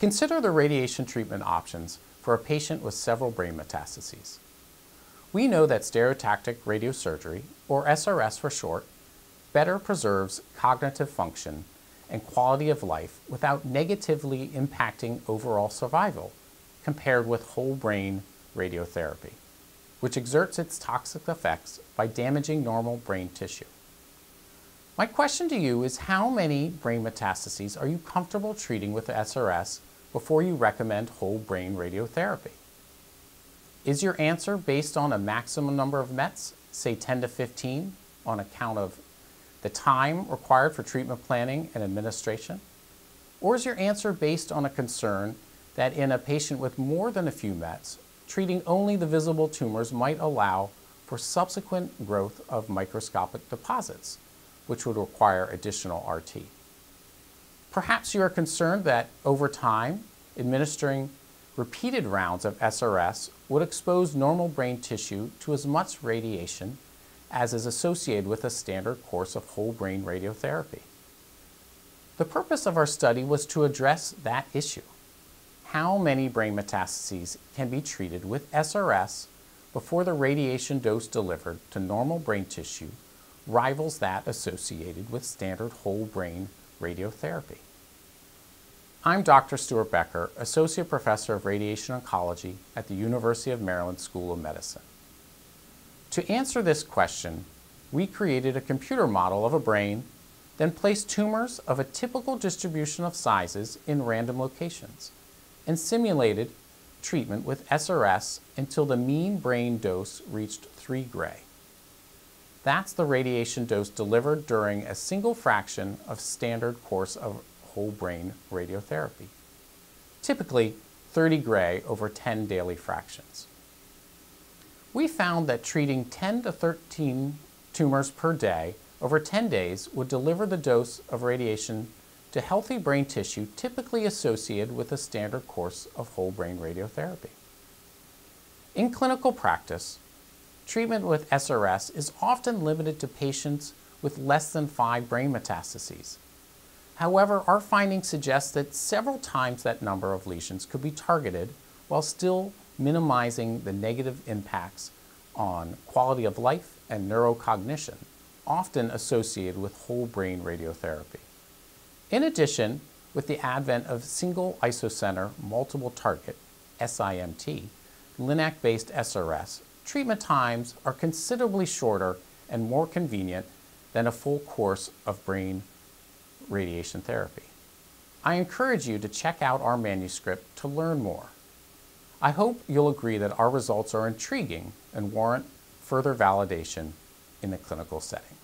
Consider the radiation treatment options for a patient with several brain metastases. We know that stereotactic radiosurgery, or SRS for short, better preserves cognitive function and quality of life without negatively impacting overall survival compared with whole brain radiotherapy, which exerts its toxic effects by damaging normal brain tissue. My question to you is how many brain metastases are you comfortable treating with SRS before you recommend whole brain radiotherapy? Is your answer based on a maximum number of METs, say 10 to 15, on account of the time required for treatment planning and administration? Or is your answer based on a concern that in a patient with more than a few METs, treating only the visible tumors might allow for subsequent growth of microscopic deposits, which would require additional RT? Perhaps you are concerned that over time, administering repeated rounds of SRS would expose normal brain tissue to as much radiation as is associated with a standard course of whole brain radiotherapy. The purpose of our study was to address that issue. How many brain metastases can be treated with SRS before the radiation dose delivered to normal brain tissue rivals that associated with standard whole brain radiotherapy? I'm Dr. Stuart Becker, Associate Professor of Radiation Oncology at the University of Maryland School of Medicine. To answer this question, we created a computer model of a brain, then placed tumors of a typical distribution of sizes in random locations, and simulated treatment with SRS until the mean brain dose reached 3 gray. That's the radiation dose delivered during a single fraction of standard course of whole brain radiotherapy, typically 30 gray over 10 daily fractions. We found that treating 10 to 13 tumors per day over 10 days would deliver the dose of radiation to healthy brain tissue typically associated with a standard course of whole brain radiotherapy. In clinical practice, treatment with SRS is often limited to patients with less than five brain metastases, However, our findings suggest that several times that number of lesions could be targeted while still minimizing the negative impacts on quality of life and neurocognition, often associated with whole brain radiotherapy. In addition, with the advent of single isocenter multiple target, SIMT, LINAC-based SRS, treatment times are considerably shorter and more convenient than a full course of brain radiation therapy. I encourage you to check out our manuscript to learn more. I hope you'll agree that our results are intriguing and warrant further validation in the clinical setting.